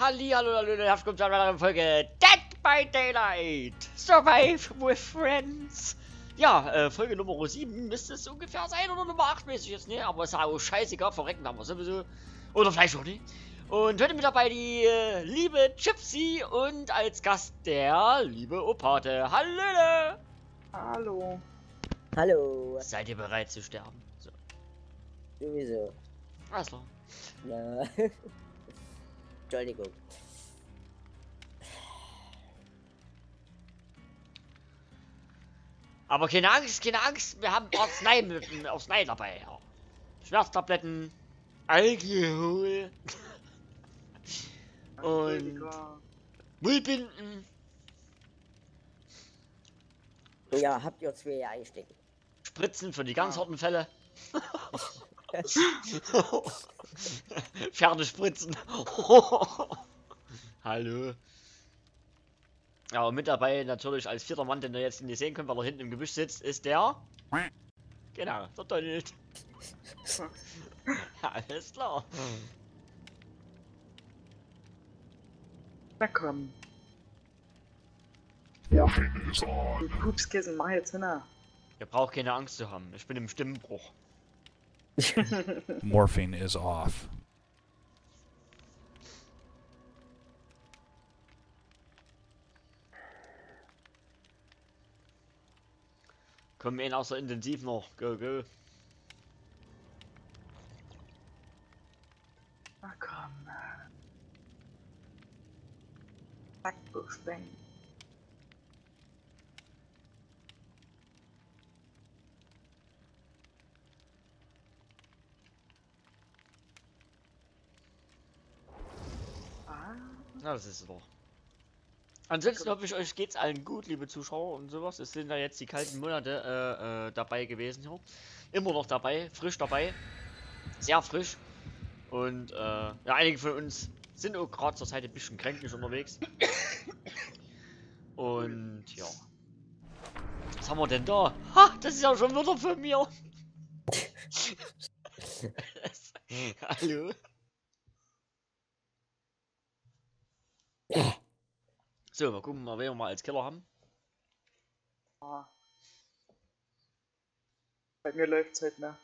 Halli, hallo, hallo, herzlich willkommen zu einer weiteren Folge Dead by Daylight. Survive with Friends. Ja, äh, Folge Nummer 7 müsste es ungefähr sein oder Nummer 8 mäßig jetzt, ne? Aber ist auch scheißegal, verrecken haben wir sowieso. Oder vielleicht auch nicht. Und heute mit dabei die äh, liebe Gypsy und als Gast der liebe Opate. Hallöle! Hallo. Hallo. Seid ihr bereit zu sterben? So, Sowieso. alles klar. Ja. Entschuldigung. Aber keine Angst, keine Angst, wir haben Arznei, mit, Arznei dabei. Ja. Schmerztabletten, Alkohol und. Mullbinden, Ja, habt ihr zwei einstecken. Spritzen für die ganz Ja. harten Fälle. Pferdespritzen. Hallo. Ja, und mit dabei natürlich als vierter Mann, den ihr jetzt nicht sehen könnt, weil er hinten im Gebüsch sitzt, ist der. Genau, der Donald. Alles klar. Na komm. Die Pupskissen mach jetzt hin. Ihr braucht keine Angst zu haben. Ich bin im Stimmbruch. Morphine is off. Kommen ihn außer intensiv noch. Go, go. Na komm. Backbuchsbang. Ah, das ist es doch. Ansonsten hoffe ich, euch geht's allen gut, liebe Zuschauer und sowas. Es sind ja jetzt die kalten Monate äh, äh, dabei gewesen hier. Immer noch dabei, frisch dabei. Sehr frisch. Und äh, ja, einige von uns sind auch gerade zur Zeit ein bisschen kränklich unterwegs. Und ja. Was haben wir denn da? Ha, das ist ja schon wieder von mir. Hallo. So, mal gucken, mal, wen wir mal als Killer haben. ah. Bei mir läuft's halt, ne?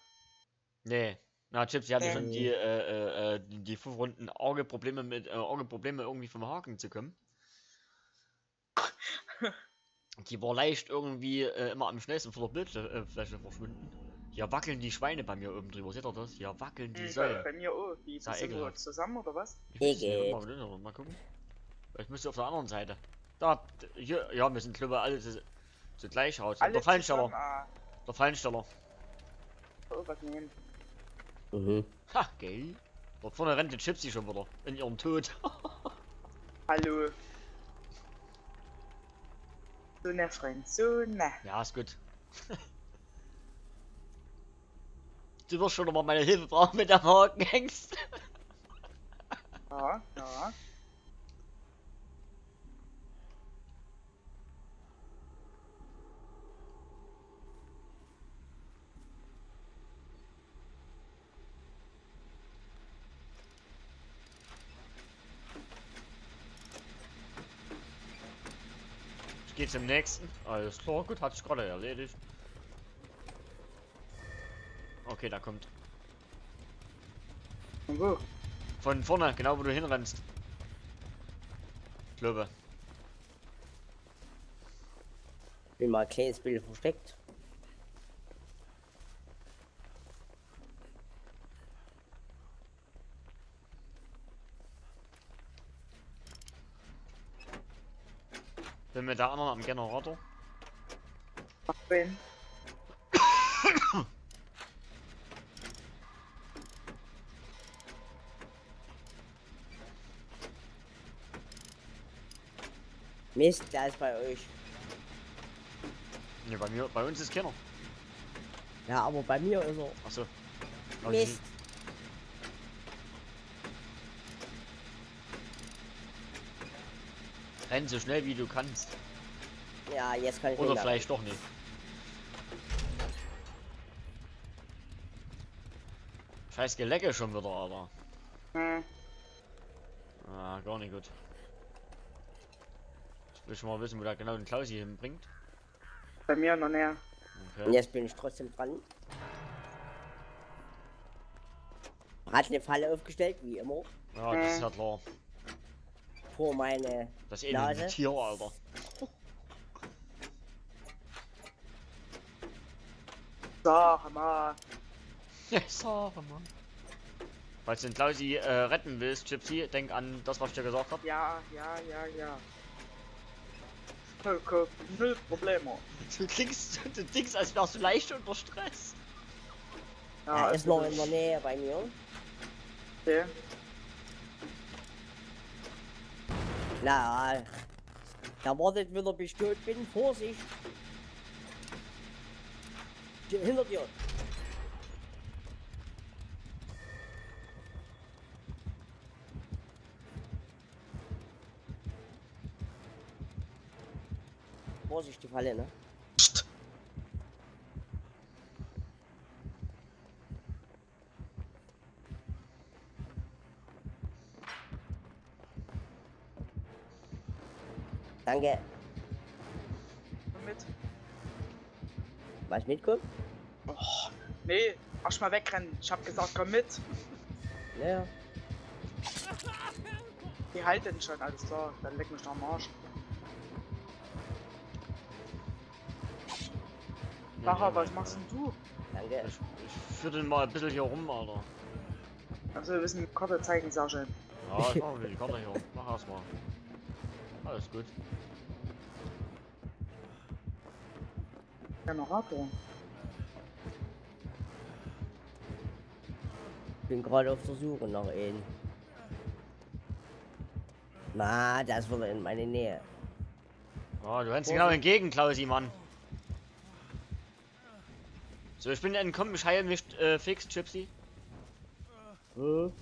Nee. Na, Chips, die hatte schon Ähm. die, äh, äh, die, die fünf Runden Auge-Probleme mit, äh, Auge-Probleme irgendwie vom Haken zu kommen. Die war leicht irgendwie äh, immer am schnellsten von der Bildfläche verschwunden. Hier wackeln die Schweine bei mir oben drüber. Seht ihr das? Hier wackeln die Hm, bei, mir auch. Sei sind zusammen oder was? Ich weiß mal gucken. Ich müsste auf der anderen Seite. Da, hier, ja, wir sind glaube ich alle zu, zu gleich aus. Der Alle Fallensteller. Ah, Der Fallensteller. oh, was nehmen? Mhm. Ha, gay. Dort vorne rennt die Gypsy schon wieder. In ihrem Tod. Hallo. So ne, Freund, so ne. Ja, ist gut. du wirst schon noch mal meine Hilfe brauchen mit der Hakenhengst. Ja, ja. Gehe zum nächsten. Alles klar, gut, hat sich gerade erledigt. Okay, da kommt. Und wo? Von vorne, genau wo du hinrennst. Ich glaube. Bin mal ein kleines Bild versteckt. Mit der anderen am Generator. Wen? Mist, der ist bei euch. Ne, bei mir, bei uns ist keiner. Ja, aber bei mir ist er. Achso. Aber Mist. Renn so schnell wie du kannst. Ja, jetzt kann ich Oder vielleicht doch nicht. Scheiß Gelecke schon wieder, Alter. Hm. Ah, gar nicht gut. Ich will schon mal wissen, wo der genau den Klausi hinbringt. Bei mir in der Nähe. Und Okay. jetzt bin ich trotzdem dran. Hat eine Falle aufgestellt, wie immer. Ja, das ist ja klar. Vor meine Das ist eh ein. Tier, Alter. Sag mal. Ja, sorry, Mann. Falls du den Klausi äh, retten willst, Gypsy, denk an das, was ich dir gesagt habe. Ja, ja, ja, ja. Null Probleme. Du klingst, du klingst, als wärst du leicht unter Stress. er ist noch in der Nähe bei mir. Okay. Na, da wartet wieder bis ich tot bin. Vorsicht! Hinter dir! Vorsicht, die Falle, ne? Was mitkommt? Oh, nee, erst mal wegrennen. Ich hab gesagt, komm mit. Ja. Die halten schon, alles klar. Dann leck mich noch am Arsch. Sacha, was machst denn du? Danke. Ich, ich führ den mal ein bisschen hier rum, Alter. Also wir müssen die Karte zeigen, schön. Ja, ich mach mir die Karte hier. Mach erst mal. Alles gut. Generator. bin gerade auf der Suche nach ihm. Na, das wird in meine Nähe. Ja, du rennst genau entgegen, Klausi, Mann. So, ich bin entkommen, ich heile mich äh, fix, Gypsy. Hm?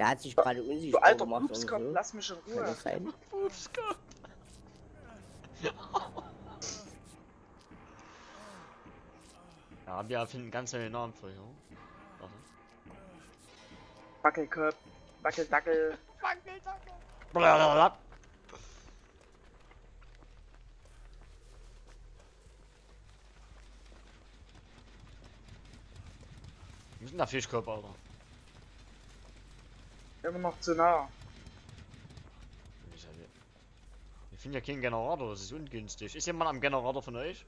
Er hat sich gerade Du unsichtbar alter gemacht. Pupskopf, so. lass mich in Kann Ruhe. das sein? Fußkopf. Ja, wir finden ganz neue Namen für hier. Warte. Wackelkopf, Wackeldackel. Blablabla. Wir sind der Fischkopf, Alter. Immer noch zu nah. Ich Wir finden ja keinen Generator, das ist ungünstig. Ist jemand am Generator von euch?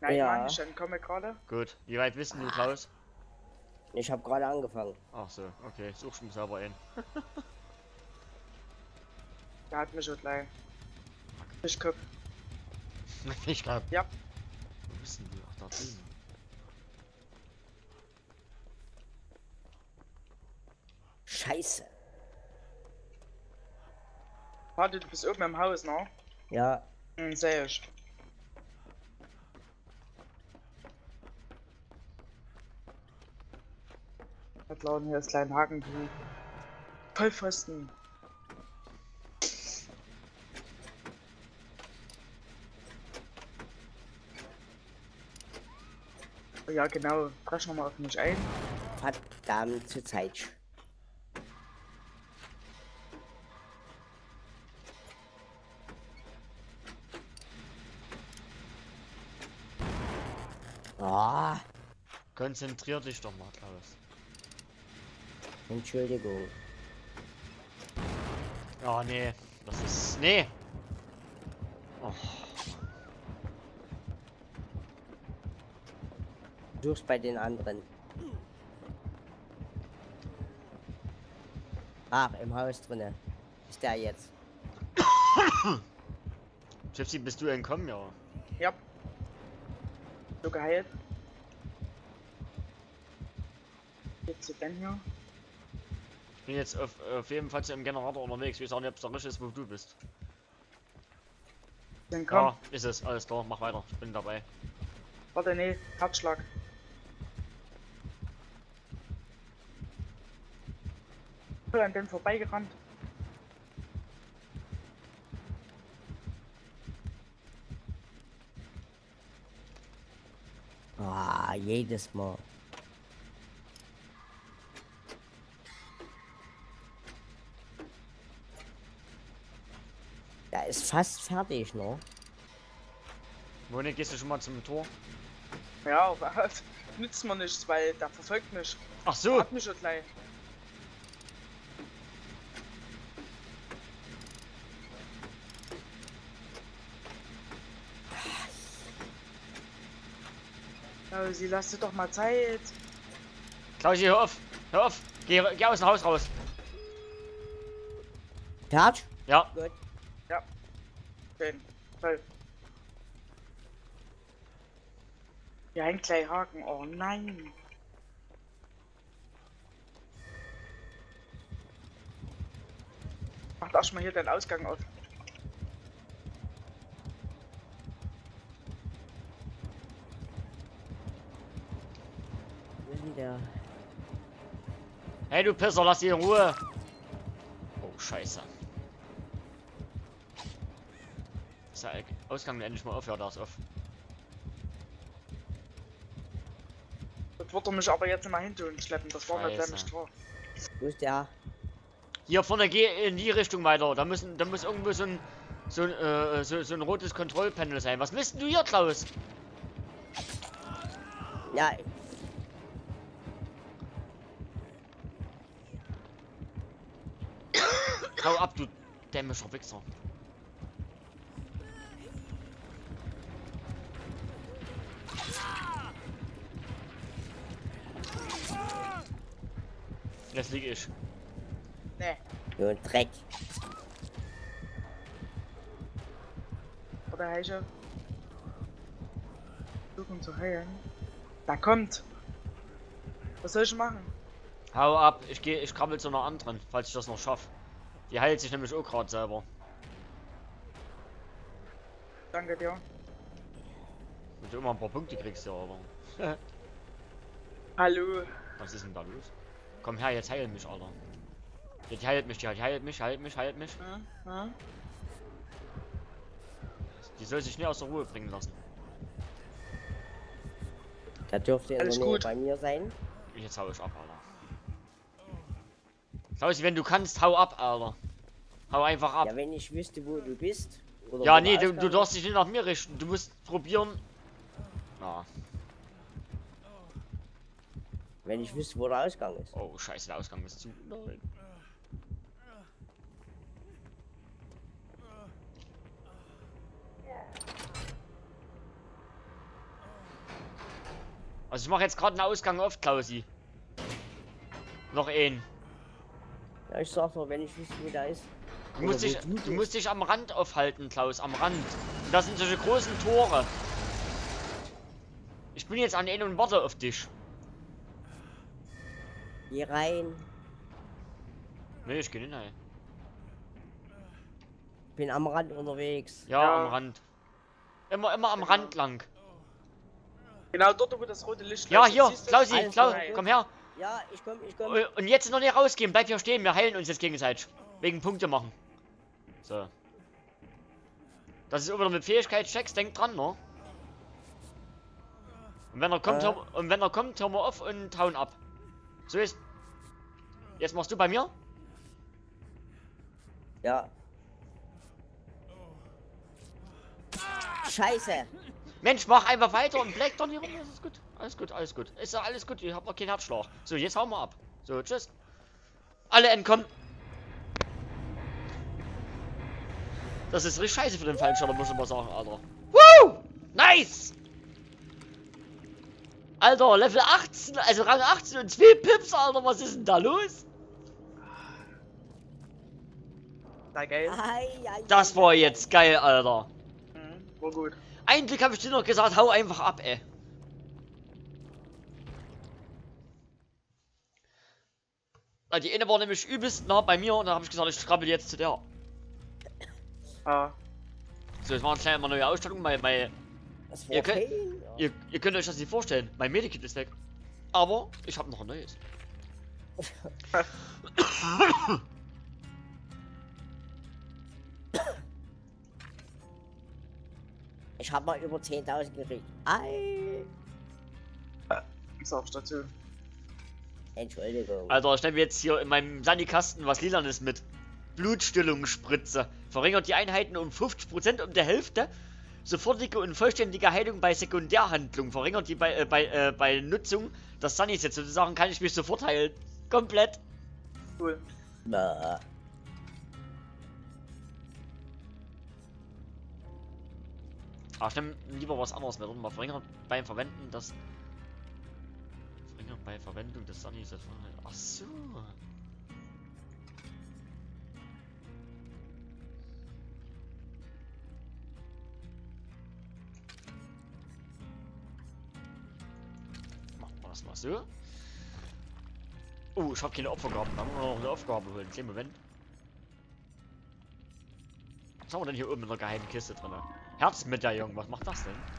Nein, Ja. Mann, ich entkomme gerade. Gut. Wie weit wissen du, Klaus? Ich habe gerade angefangen. Ach so, okay. Suchst du mir selber ein. Der hat mich schon gleich. Fischkopf. ich glaub. Ja. Wo bist denn du? Ach, da drüben. Scheiße. Warte, du bist oben im Haus, ne? Ja, Hm, seh ich. Wir laden hier das kleine Haken. Vollpfosten. Ja, genau. Dresch nochmal auf mich ein. verdammt zur Zeit. Ah, Konzentrier dich doch mal, Klaus. Entschuldigung. Oh nee. Das ist. Nee! Oh, Such's bei den anderen. Ach, im Haus drinne. Ist der jetzt? Gypsy, bist du entkommen, ja? Geheilt. Jetzt zu hier. Ich bin jetzt auf, auf jeden Fall im Generator unterwegs. Ich weiß auch nicht, ob es der richtig ist, wo du bist. Dann komm. Ja, ist es. Alles klar, mach weiter. Ich bin dabei. Warte, nee. Herzschlag. Voll an den vorbeigerannt. Ah, jedes Mal. Ja, ist fast fertig, ne? Moni, gehst du schon mal zum Tor? Ja, aber halt, nützt mir nichts, weil der verfolgt mich. Ach so. Hat mich schon gleich. Ja, sie lasst dir doch mal Zeit. Klausi, hör auf. Hör auf. Geh, geh aus dem Haus raus. Fertig? Ja. Gut. Schön. Toll. Ja, ein kleiner Haken. Oh nein. Mach erstmal hier den Ausgang auf. Der? Hey, du Pisser, lass sie in Ruhe. Oh, scheiße. Ist der Ausgang endlich mal auf? Ja, da ist auf. Das wird er mich aber jetzt mal hin tun schleppen. Das war nicht nämlich klar. Wo ist der? Hier vorne geh in die Richtung weiter. Da müssen, da muss irgendwo so ein, so ein, äh, so, so ein rotes Kontrollpanel sein. Was willst du hier, Klaus? Ja, du dämmischer Wichser. Jetzt liege ich. Nee, ein Dreck. oder Heiche. Versuchen zu heilen. Da kommt. Was soll ich machen? Hau ab, ich gehe, ich krabbel zu einer anderen, falls ich das noch schaffe. Die heilt sich nämlich auch gerade selber. Danke dir. Wenn du immer ein paar Punkte kriegst, ja, aber. Hallo. Was ist denn da los? Komm her, jetzt heil mich, Alter. Die heilt mich, die heilt mich, heilt mich, heilt mich. Hm? Hm? Die soll sich nicht aus der Ruhe bringen lassen. Da dürfte er Alles nur gut. bei mir sein. Jetzt hau ich ab, Alter. Klausi, wenn du kannst, hau ab, Alter. Hau einfach ab. Ja, wenn ich wüsste, wo du bist. Ja, nee, du, du darfst dich nicht nach mir richten. Du musst probieren. Ist. Wenn ich wüsste, wo der Ausgang ist. oh, scheiße, der Ausgang ist zu. Nein. Also ich mache jetzt gerade einen Ausgang auf, Klausi. Noch einen. Ja, ich sag doch, wenn ich wüsste, wo der ist. Du musst, dich, du musst dich am Rand aufhalten, Klaus, am Rand. Und das sind solche großen Tore. Ich bin jetzt an einen und warte auf dich. Geh rein. Nee, ich geh nicht rein. Bin am Rand unterwegs. Ja, Ja. am Rand. Immer, immer am Rand lang. Genau dort, wo das rote Licht Ja, hier? Klausi, Alles Klaus, klar. komm her. Ja, ich komm, ich komm. Und jetzt noch nicht rausgehen, bleib hier stehen, wir heilen uns jetzt gegenseitig. Wegen Punkte machen. So. Das ist wieder mit Fähigkeitschecks, denkt dran, ne? Und wenn er kommt, Äh. hör, und wenn er kommt, hören wir auf und hauen ab. So ist. Jetzt machst du bei mir? Ja. Scheiße. Mensch, mach einfach weiter und bleib doch nicht rum. Das ist gut. Alles gut, alles gut. Ist ja alles gut. Ich hab noch keinen Herzschlag. So, jetzt hauen wir ab. So, tschüss. Alle entkommen. Das ist richtig scheiße für den Fallschirm, muss ich mal sagen, Alter. Woo! Nice! Alter, Level 18, also Rang 18 und 2 Pips, Alter, was ist denn da los? Na geil. Ei, ei, Das war jetzt geil, Alter. Mhm, war gut. Ein Glück habe ich dir noch gesagt, hau einfach ab, ey. Weil Die eine war nämlich übelst nah bei mir und dann habe ich gesagt, ich krabbel jetzt zu der. Ah, So, jetzt machen wir mal neue Ausstattung, weil mein, Das Ihr könnt-. Ja. ihr, ihr könnt euch das nicht vorstellen, mein Medikit ist weg. Aber ich habe noch ein neues. Ich hab mal über 10.000 gekriegt. Ei. sagst du dazu? Entschuldigung. Alter, ich nehme jetzt hier in meinem Sanikasten was Lilanes mit. Blutstillungsspritze. Verringert die Einheiten um 50% um der Hälfte. Sofortige und vollständige Heilung bei Sekundärhandlung. Verringert die bei, äh, bei, äh, bei Nutzung des Sunny-Sets. Sozusagen kann ich mich sofort heilen. Komplett. Cool. Na, Aber ich nehme lieber was anderes mit. Mal verringert beim Verwenden das. Verwendung des Sunny-Sets. Ach so. Machen wir das mal so. Oh, ich habe keine Opfergaben. Da müssen wir noch eine Aufgabe holen. Kleinen Moment. Was haben wir denn hier oben in der geheimen Kiste drin? Herzmedaillon, was macht das denn?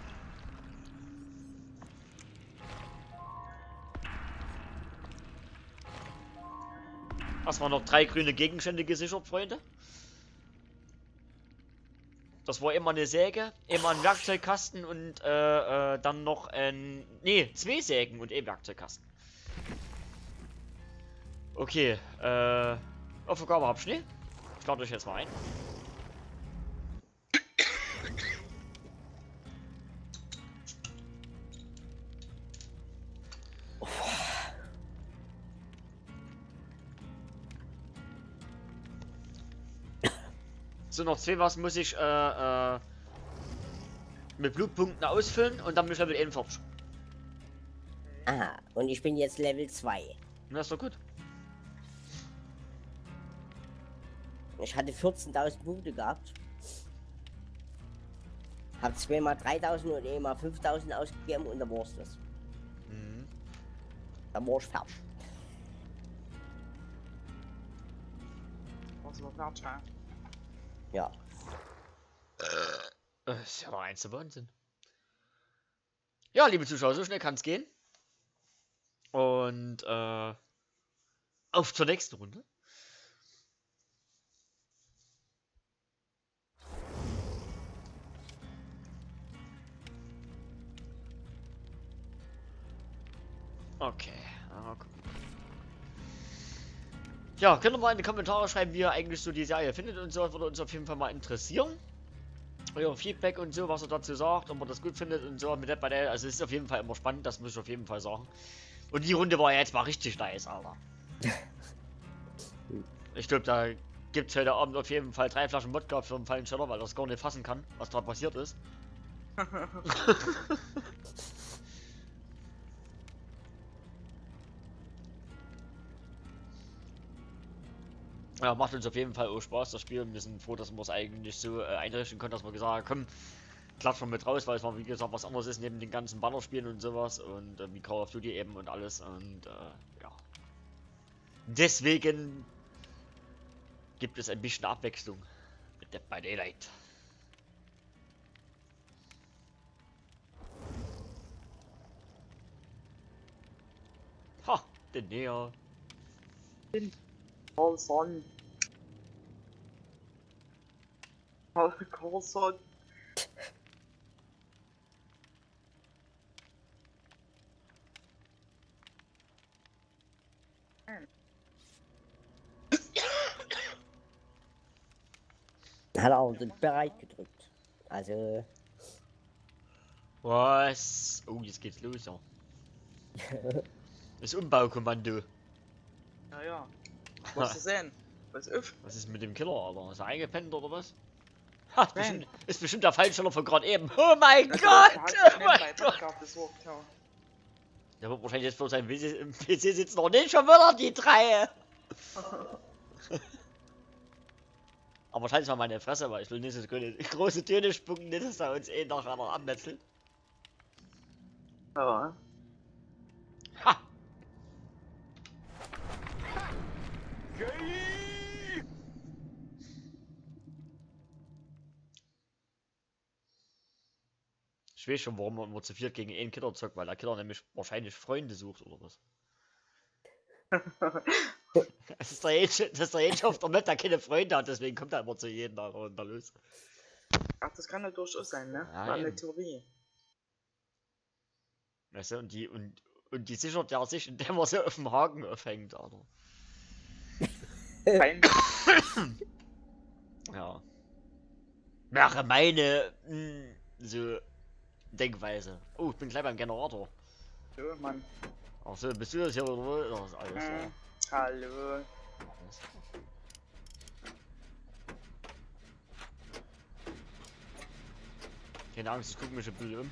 Waren noch drei grüne Gegenstände gesichert, Freunde? Das war immer eine Säge, immer ein Werkzeugkasten und äh, äh, dann noch ein. Nee, zwei Sägen und ein Werkzeugkasten. Okay, äh. Aufgabe hab nicht. Ich lade euch jetzt mal ein. So, noch zwei was muss ich äh, äh, mit Blutpunkten ausfüllen und dann bin ich Level 41. aha. Und ich bin jetzt Level 2. Na, ist doch gut. Ich hatte 14.000 Punkte gehabt. Hab zweimal 3.000 und einmal 5.000 ausgegeben und dann war's das. Mhm. Dann war ich fertig. Was war fertig, ja? Ja. Äh, ist ja eins der Wahnsinn. Ja, liebe Zuschauer, so schnell kann es gehen. Und äh, auf zur nächsten Runde. Okay, Ja, könnt ihr mal in die Kommentare schreiben, wie ihr eigentlich so die Serie findet und so, das würde uns auf jeden Fall mal interessieren. Euer Feedback und so, was ihr dazu sagt, ob ihr das gut findet und so mit Dead by Daylight. Also es ist auf jeden Fall immer spannend, das muss ich auf jeden Fall sagen. Und die Runde war ja jetzt mal richtig nice, Alter. Ich glaube, da gibt es heute Abend auf jeden Fall drei Flaschen Wodka für einen Fallensteller, weil das gar nicht fassen kann, was da passiert ist. Ja, macht uns auf jeden Fall auch Spaß, das Spiel. Wir sind froh, dass wir es eigentlich so äh, einrichten können, dass wir gesagt haben, komm, wir mit raus, weil es mal wie gesagt was anderes ist neben den ganzen Bannerspielen und sowas und äh, wie Call of Duty eben und alles und äh, ja. Deswegen gibt es ein bisschen Abwechslung mit Dead by Daylight. Ha, den näher. Carlson. Carlson. Hat er auch bereit gedrückt. Also, Was? Oh, jetzt geht's los, ja. Das Umbaukommando. Ja, ja. Was zu sehen? Was auf? Was ist mit dem Killer, Alter? Ist er eingepennt oder was? Ha, ist bestimmt, ist bestimmt der Fallsteller von gerade eben. Oh mein Also, Gott! Oh mein Gott! Der wird wahrscheinlich jetzt vor seinem PC im PC sitzen noch nicht schon wieder die drei. Aber wahrscheinlich mal meine Fresse, weil ich will nicht so große, große Töne spucken, nicht, dass er uns eh nachher noch abmetzelt. Ja. Ich weiß schon, warum man immer zu viert gegen einen Killer zockt, weil der Killer nämlich wahrscheinlich Freunde sucht oder was. Das ist der Age, das ist der Age auf der Map, der keine Freunde hat, deswegen kommt er immer zu jedem da runter los. Ach, das kann ja durchaus sein, ne? Ja, War eine. Theorie. Weißt du, und die, und Und die sichert der sich, indem er so auf dem Haken aufhängt, Alter. Kein, Ja. Wäre meine mh, so Denkweise. Oh, ich bin gleich beim Generator. so, Mann. Achso, bist du das hier oder wo? Ja, ist alles Hm, klar. hallo. Klar. Keine Angst, ich guck mich ein bisschen um.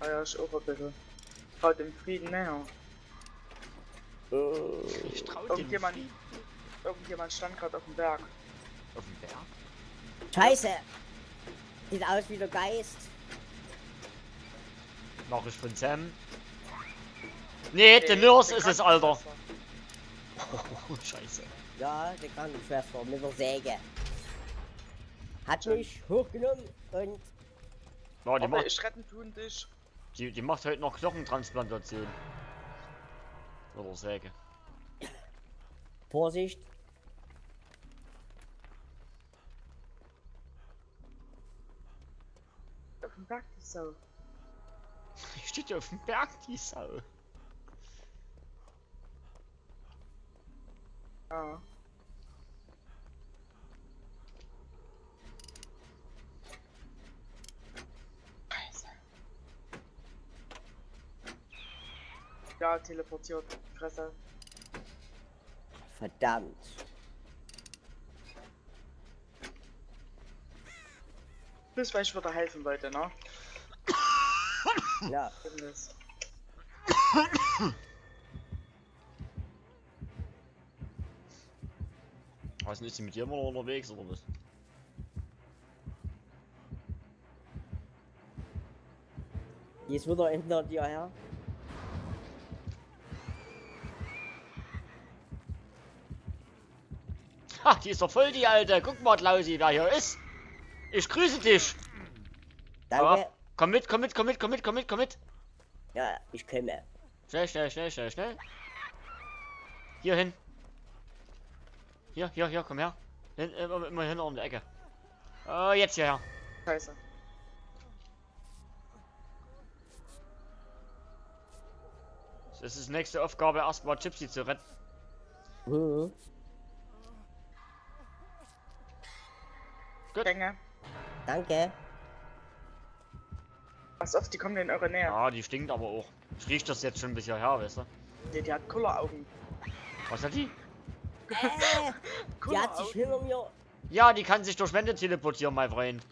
Ah ja, ist auch ein bisschen. Traut dem Frieden näher. Ich trau dem Frieden. Irgendjemand stand gerade auf dem Berg. Auf dem Berg? Scheiße! Sieht aus wie der Geist. Nachricht von Sam. Nee, der Nurse ist es, Alter. Oh, scheiße. Ja, die Krankenschwester mit der Säge. Hat mich hochgenommen und Ja, die macht, ich retten tun dich. die, die macht heute noch Knochentransplantation. Oder Säge. Vorsicht. Auf dem Berg die Sau. Steht ja auf dem Berg, die Sau. Ja. Scheiße. Ja, teleportiert. Fresse. Verdammt. Bloß weil ich wieder helfen wollte, ne? Ja. Was ist sie mit dir immer noch unterwegs oder was? die ist wieder hinter dir her. Ha, die ist doch voll die alte. Guck mal, Klausi, wer hier ist. Ich grüße dich. Danke. Aber komm mit, komm mit, komm mit, komm mit, komm mit, komm mit. Ja, ich komme. Schnell, schnell, schnell, schnell, schnell. Hier hin. Hier, hier, hier, komm her. Hin, immer, immer hin um die Ecke. Oh, jetzt hierher. Scheiße. Das ist die nächste Aufgabe, erstmal Gypsy zu retten. Mhm. Gänge. Danke. Was oft, die kommen in eure Nähe. Ja, die stinkt aber auch. Ich riech das jetzt schon bis hierher, weißt du? Die, die hat Kulleraugen. Was hat die? Äh, die hat sich hinter mir. Ja, die kann sich durch Wände teleportieren, mein Freund.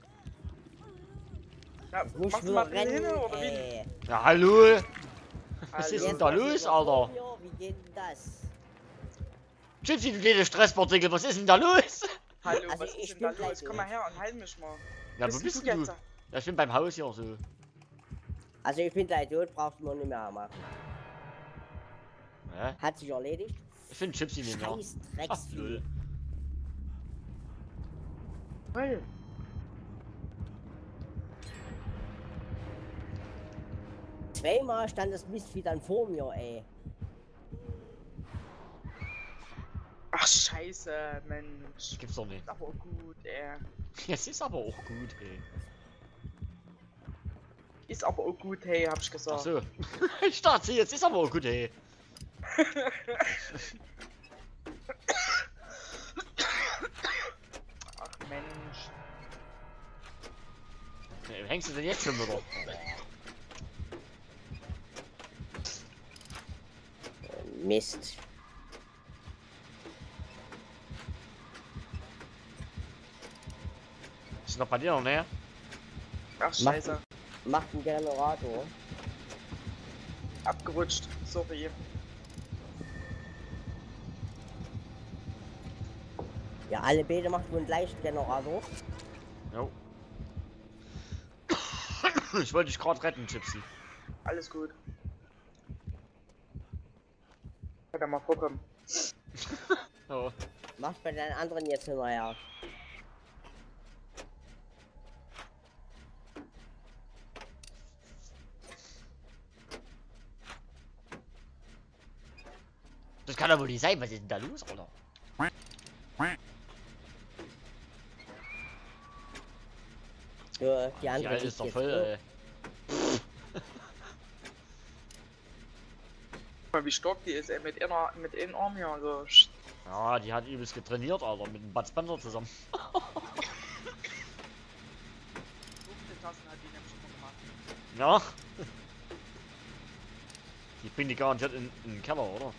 Ja, Muss machst du mal rennen, hin oder wie? Äh, Ja, hallo. Was Also, ist denn da los, Alter? Wie geht denn das? Gypsy, du kleine Stresspartikel, was ist denn da los? Hallo, Also was ich ist denn da bin gleich los? Komm mal her und halt mich mal. Ja, wo Bist bist du jetzt? Ja, ich bin beim Haus hier so. Also ich bin gleich tot, brauchst du mir nicht mehr machen. Hä? Hat sich erledigt. Ich finde Gypsy nicht mehr. Scheiß Drecksvieh. Toll. Zweimal stand das Mistvieh dann vor mir, ey. Ach, scheiße, Mensch. Gibt's doch nicht. Ist aber gut, ey. Es ist aber auch gut, ey. Ist aber auch gut, hey, hab ich Ach gesagt. so. ich dachte, jetzt ist aber auch gut, ey. Ach, Mensch. Nee, wo hängst du denn jetzt schon wieder? Mist. Ist noch bei dir noch näher? Ach, scheiße. Macht einen Generator. Abgerutscht. Sorry. Ja, alle Bäder macht wohl einen gleichen Generator. Jo. ich wollte dich gerade retten, Gypsy. Alles gut. Kann mal vorkommen. Ja. Macht bei den anderen jetzt hinterher. Kann doch wohl nicht sein, was ist denn da los, Alter? Ja, die Die andere liegt ist doch voll, tot. ey. Guck mal, wie stark die ist, ey, mit einer, mit einem Arm hier, also. Ja, die hat übelst getrainiert, Alter, mit dem Bud Spencer zusammen. 15 Tassen hat die nämlich immer gemacht. Ja. Die bringt die garantiert in, in den Keller, oder?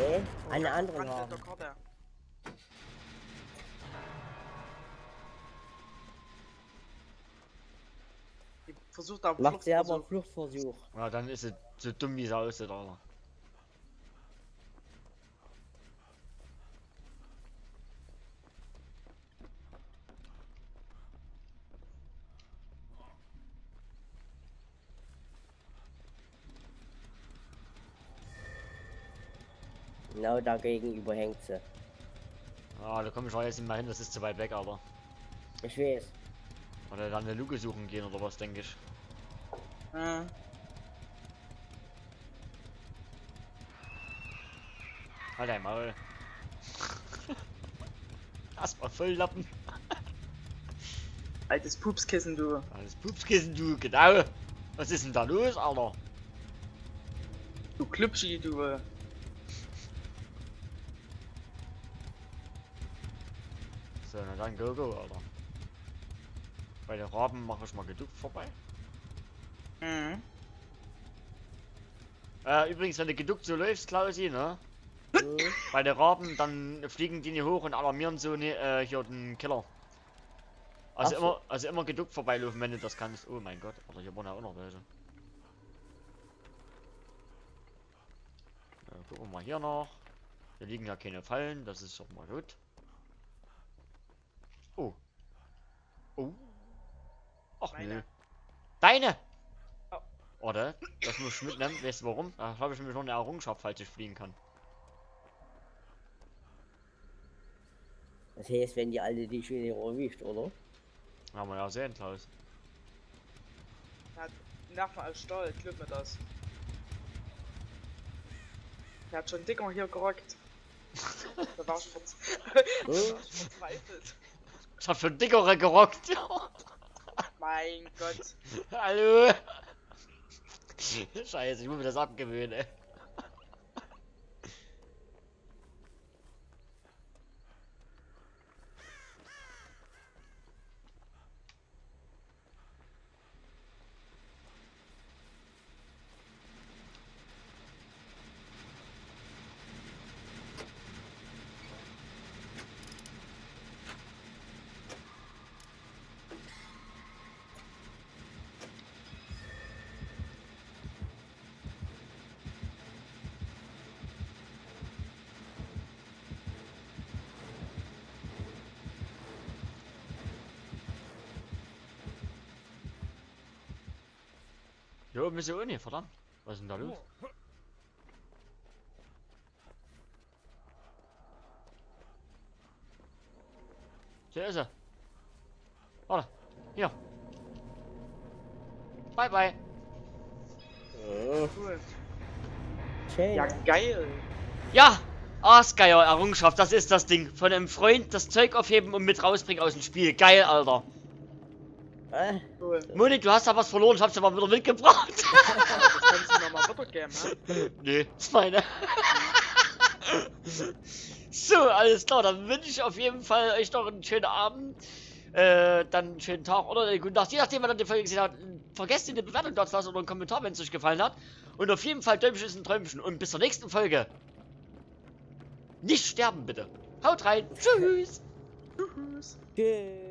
Nee. Nee, eine andere. Die versucht auf Macht sie aber einen Fluchtversuch. Fluchtversuch. ja, dann ist sie so dumm, wie sie aussieht, Alter. Genau dagegenüber hängt sie. Ja, da komme ich mal jetzt nicht mehr hin, das ist zu weit weg, Alter. Ich weiß. Oder dann eine Luke suchen gehen oder was, denke ich. Mhm. Halt dein Maul. Erstmal voll Lappen. Altes Pupskissen, du. Alles Pupskissen, du, genau. Was ist denn da los, Alter? Du Klüpschi, du. Äh. Na dann go go, Alter. Bei den Raben mache ich mal geduckt vorbei. Mhm. Äh, übrigens, wenn du geduckt so läufst, Klausi, ne? Bei den Raben, dann fliegen die nicht hoch und alarmieren so ne, äh, hier den Killer. Also Ach so. immer, also immer geduckt vorbeilaufen, wenn du das kannst. Oh mein Gott, Alter, hier waren ja auch noch welche. Ja, gucken wir mal hier noch. Hier liegen ja keine Fallen, das ist doch mal gut. Oh. Oh. Ach nö. Meine. Deine! Oh. Oder? Das muss ich mitnehmen. Weißt du warum? Da habe ich nämlich noch eine Errungenschaft, falls ich fliegen kann. Das heißt, wenn die alle die schön erwischt, oder? Haben wir ja sehen, Klaus. Er hat Nerven als Stahl, glaub mir das. Er hat schon dicker hier gerockt. da war ich verz verzweifelt. Ich hab schon dickere gerockt. Mein Gott. Hallo. Scheiße, ich muss mir das abgewöhnen, ey. Oben ist die Uni, verdammt. Was ist denn da los? Hier ist er. Warte. Hier. Bye bye. Cool. Schön. Ja, geil. Ja! Arsgeier Errungenschaft, das ist das Ding. Von einem Freund das Zeug aufheben und mit rausbringen aus dem Spiel. Geil, Alter. Ah, Cool. Moni, du hast da was verloren, ich hab's aber wieder mitgebracht. Das kannst du nochmal weitergeben, hä? nee, ist meine. so, alles klar, dann wünsche ich auf jeden Fall euch noch einen schönen Abend. Äh, dann einen schönen Tag oder eine gute Nacht. Je nachdem, wann ihr die Folge gesehen habt, vergesst die eine Bewertung dort zu lassen oder einen Kommentar, wenn es euch gefallen hat. Und auf jeden Fall Däumchen ist ein Träumchen. Und bis zur nächsten Folge. Nicht sterben, bitte. Haut rein. Tschüss. Tschüss. tschüss.